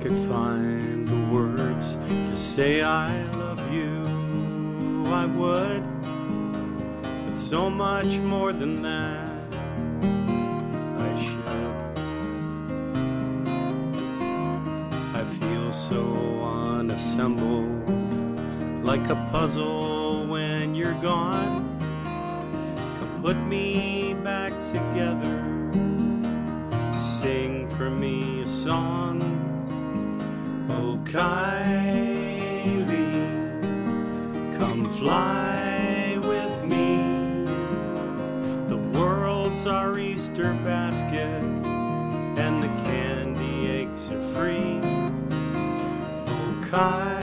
could find the words to say I love you, I would. But so much more than that, I should. I feel so unassembled, like a puzzle when you're gone. Come put me back together sing for me a song. Kylie, come fly with me. The world's our Easter basket, and the candy eggs are free. Oh, Kylie,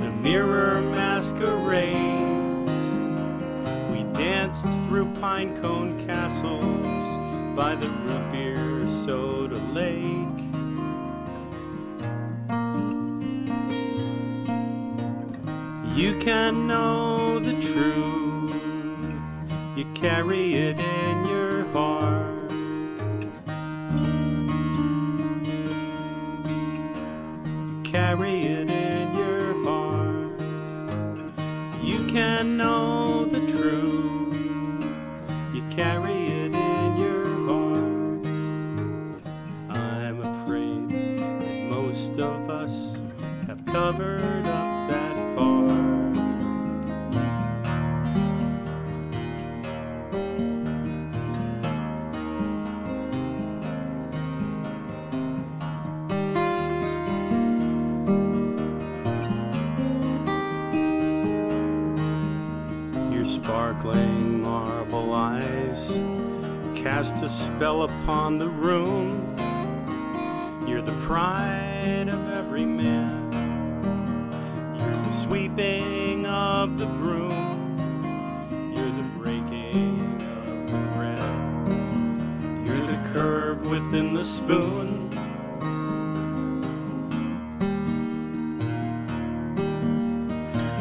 the mirror masquerades. We danced through pine cone castles by the root beer soda lake. You can know the truth, you carry it in your heart. Carry it in your heart. You can know the truth. You carry it in your heart. I'm afraid that most of us have covered up sparkling marble eyes cast a spell upon the room. You're the pride of every man. You're the sweeping of the broom. You're the breaking of the bread. You're the curve within the spoon.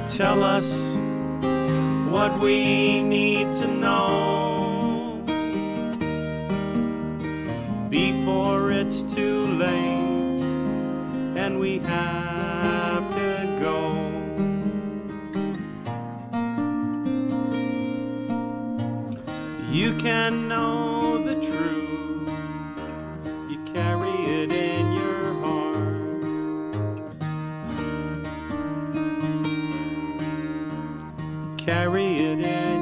Tell us what we need to know before it's too late and we have to go. You can know Carry it in